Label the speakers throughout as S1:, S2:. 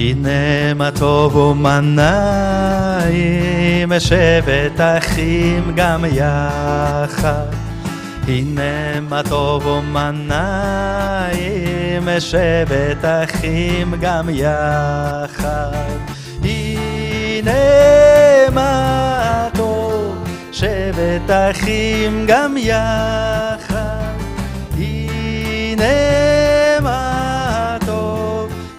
S1: הנה מה טוב ומה נעים, שבט אחים גם יחד. הנה מה טוב ומה נעים, שבט אחים גם יחד. הנה מה טוב, שבט אחים גם יחד.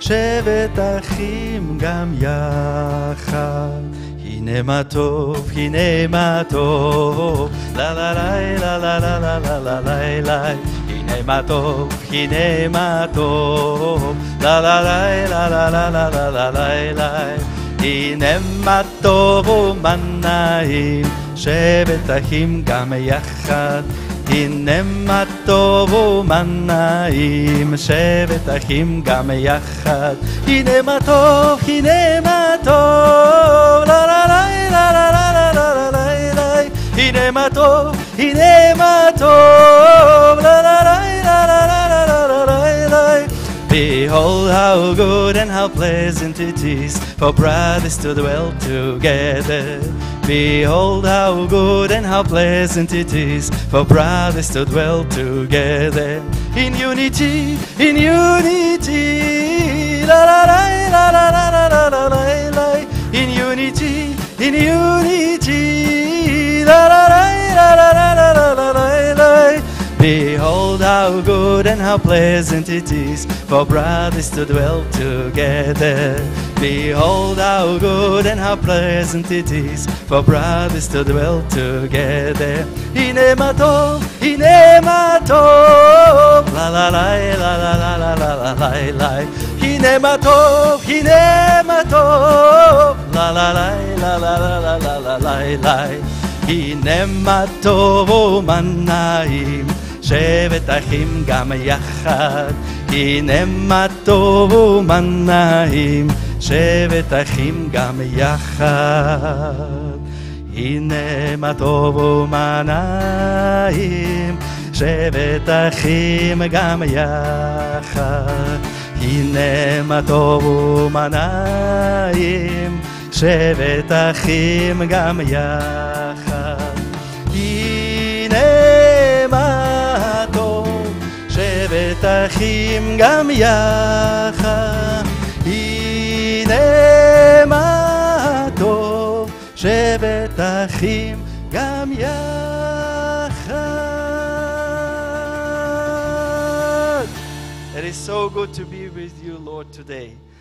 S1: שבט אחים גם יחד. הנה מה טוב, הנה מה טוב, לה לה לה לה לה לה לה לה לה לה הנה מה טוב, הנה מה טוב, לה לה לה לה לה לה לה לה לה לה הנה מה טוב ומה נעים, שבת אחים גם יחד הנה מה טוב ומה נעים, שבת אחים גם יחד. הנה מה טוב, הנה מה טוב, לה לה לה לה לה לה לה לה לה לה הנה מה טוב, הנה מה טוב, לה לה לה לה לה לה לה לה לה לה Behold how good and how pleasant it is for brothers to dwell together. Behold how good and how pleasant it is for brothers to dwell together in unity, in unity. La la la la la la la la la la. In unity, in unity. La la la la la la la la la la. Behold how good and how pleasant it is for brothers to dwell together. Behold how good and how pleasant it is for brothers to dwell together. הנה מה טוב, הנה מה טוב, לה לה לה לה לה לה לה לה לה לה לה הנה מה טוב, הנה מה טוב, לה לה לה לה לה לה לה לה לה לה לה הנה מה הנה מה טוב ומה נעים, שבט אחים גם יחד. הנה מה טוב ומה נעים, שבט אחים גם יחד. הנה מה טוב ומה נעים, שבט אחים גם יחד. שבט אחים גם יחד. הנה מה טוב, שבט אחים גם יחד. It is so good to be with you, Lord, today.